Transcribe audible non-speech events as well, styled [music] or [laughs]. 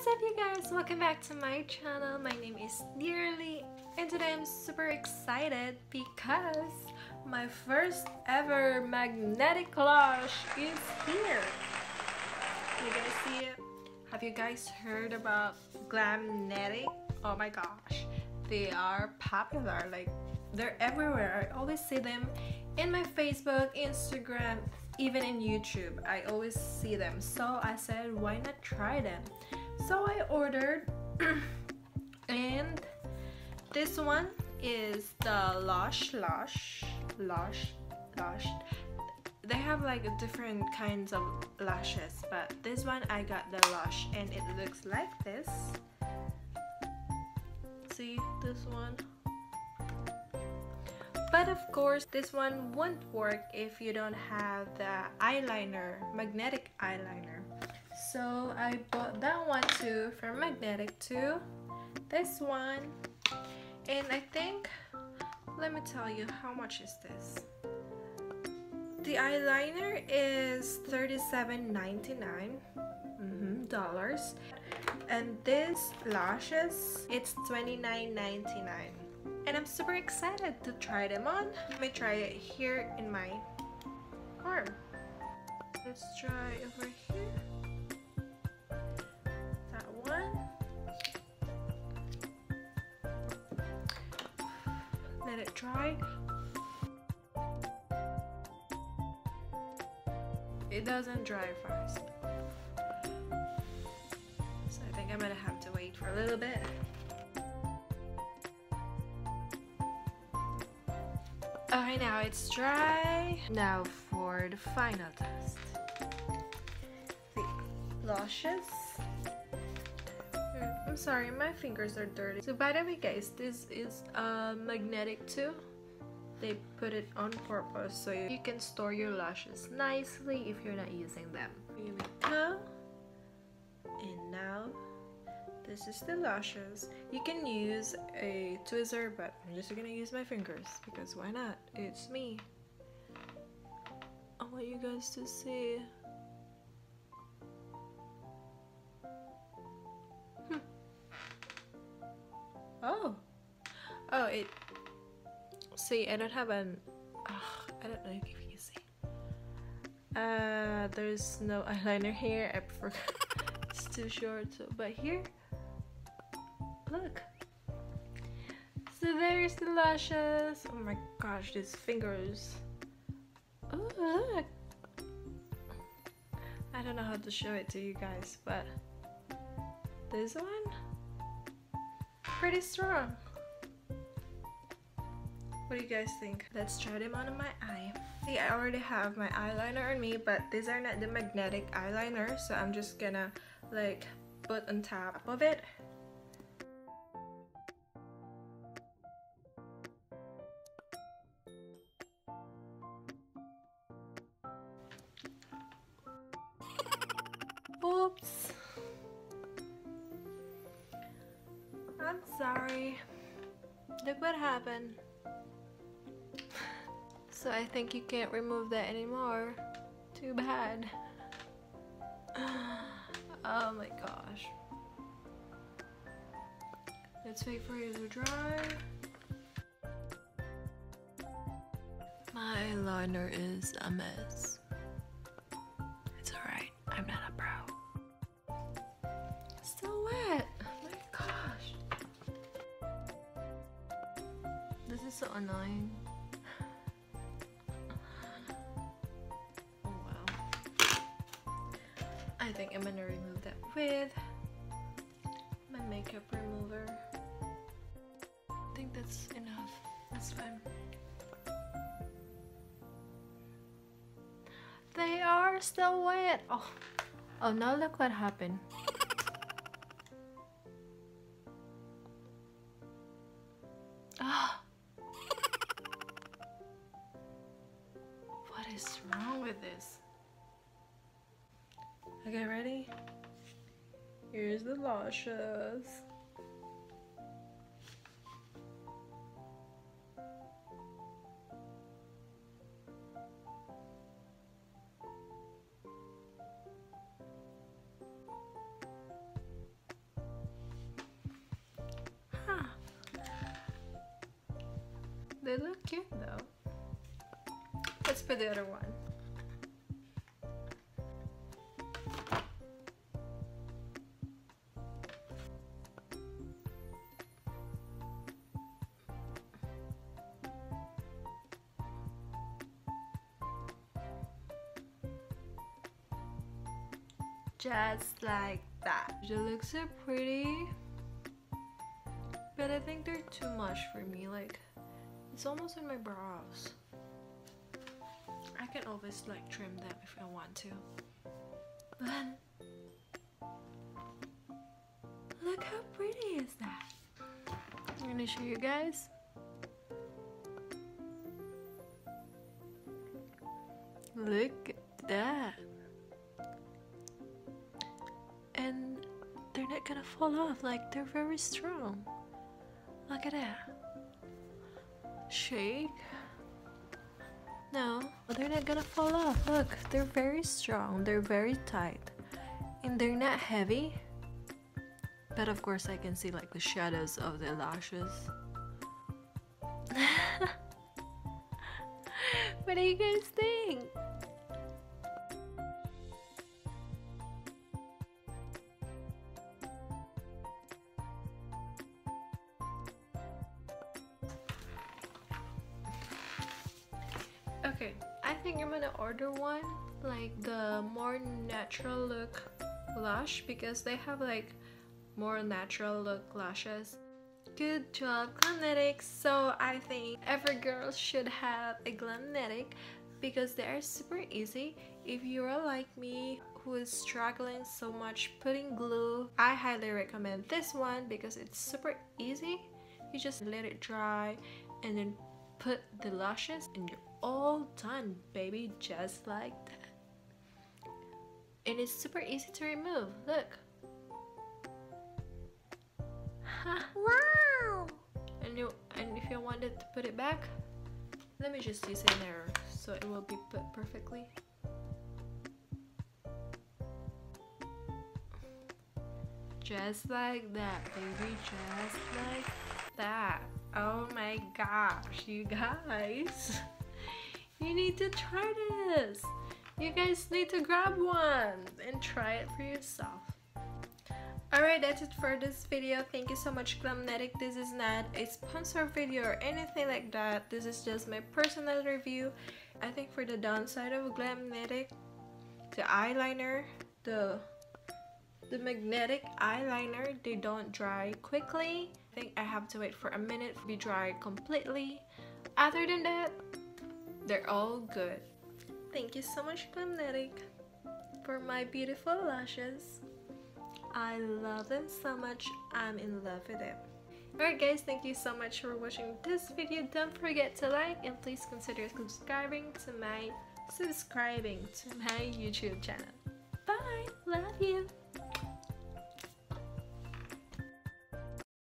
What's up you guys? Welcome back to my channel. My name is Dearly and today I'm super excited because my first ever magnetic lash is here. You guys see it? Have you guys heard about Glamnetic? Oh my gosh. They are popular. Like they're everywhere. I always see them in my Facebook, Instagram, even in YouTube. I always see them. So I said, why not try them? So I ordered [clears throat] and this one is the Lush Lush Lush Lush. They have like different kinds of lashes but this one I got the Lush and it looks like this. See this one? But of course this one won't work if you don't have the eyeliner magnetic eyeliner so I bought that one too from Glamnetic too. This one. And I think let me tell you how much is this? The eyeliner is $37.99 mm -hmm, dollars. And this lashes it's $29.99 and I'm super excited to try them on. Let me try it here in my arm. Let's try over here let it dry it doesn't dry fast so I think I'm gonna have to wait for a little bit Okay, now it's dry. Now for the final test. The lashes. I'm sorry, my fingers are dirty. So by the way guys, this is magnetic too. They put it on purpose so you can store your lashes nicely if you're not using them. Here we go. And now this is the lashes. You can use a tweezer, but I'm just gonna use my fingers because why not? It's me. I want you guys to see. See, I don't have an. Oh, I don't know if you can see. Uh, there's no eyeliner here. I forgot. [laughs] it's too short. So, but here look so there's the lashes oh my gosh these fingers oh look I don't know how to show it to you guys but this one pretty strong what do you guys think let's try them on my eye see I already have my eyeliner on me but these are not the magnetic eyeliner so I'm just gonna like put on top of it Oops. I'm sorry. Look what happened. So I think you can't remove that anymore. Too bad. [sighs] Oh my gosh. Let's wait for it to dry. My liner is a mess. It's alright, I'm not a pro. It's still wet. Oh my gosh. This is so annoying. Makeup remover. I think that's enough. That's fine. They are still wet. Oh, oh now look what happened. There's the lashes. They look cute though. Let's put the other one. Just like that. They look so pretty, but I think they're too much for me. Like, it's almost in my brows. I can always like trim them if I want to. But look how pretty is that? I'm gonna show you guys. Look at that. They're gonna fall off. Like they're very strong. Look at that. Shake. No, they're not gonna fall off. Look, they're very strong. They're very tight. And they're not heavy. But of course I can see like the shadows of the lashes. [laughs] what do you guys think? Okay, I think I'm gonna order one like the more natural look lash because they have like more natural look lashes. Good job Glamnetic! So I think every girl should have a Glamnetic because they are super easy. If you are like me who is struggling so much putting glue, I highly recommend this one because it's super easy. You just let it dry and then put the lashes in you're all done baby just like that. And it's super easy to remove look. [laughs] Wow. And you and if you wanted to put it back let me just use an error so it will be put perfectly. Just like that baby just like that. Oh my gosh you guys [laughs] You need to try this. You guys need to grab one and try it for yourself. Alright, that's it for this video. Thank you so much Glamnetic. This is not a sponsor video or anything like that. This is just my personal review. I think for the downside of Glamnetic, the eyeliner, the the magnetic eyeliner, they don't dry quickly. I think I have to wait for a minute to be dry completely. Other than that, they're all good. Thank you so much Glamnetic for my beautiful lashes. I love them so much. I'm in love with them. Alright guys, thank you so much for watching this video. Don't forget to like and please consider subscribing to my subscribing to my YouTube channel. Bye! Love you!